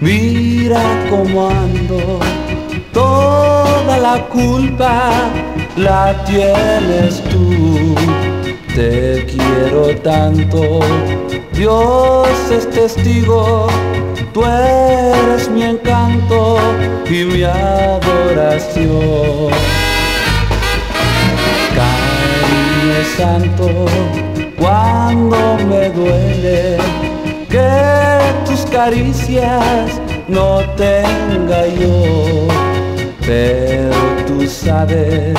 mira cómo ando, toda la culpa la tienes tú. Te quiero tanto, Dios es testigo, tú eres mi encanto y mi adoración. Cariño santo, cuando me duele que caricias no tenga yo, pero tú sabes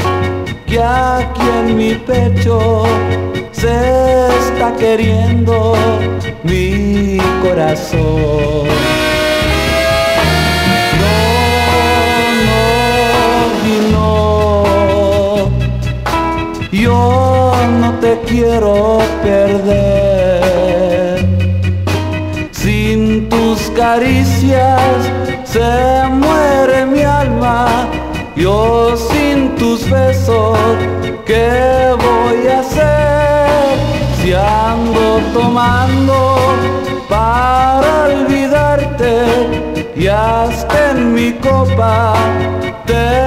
que aquí en mi pecho se está queriendo mi corazón. No, no y no, yo no te quiero caricias se muere mi alma, yo sin tus besos, ¿qué voy a hacer? Si ando tomando para olvidarte y hasta en mi copa te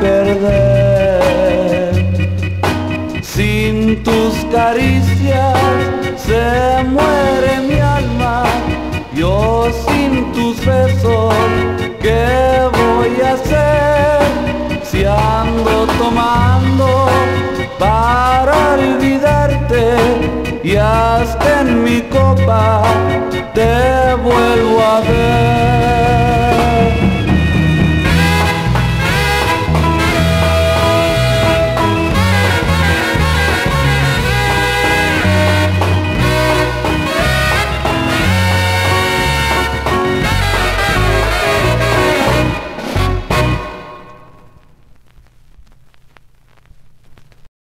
perder. Sin tus caricias se muere mi alma, yo sin tus besos, ¿qué voy a hacer? Si ando tomando para olvidarte y hasta en mi copa te vuelvo a ver.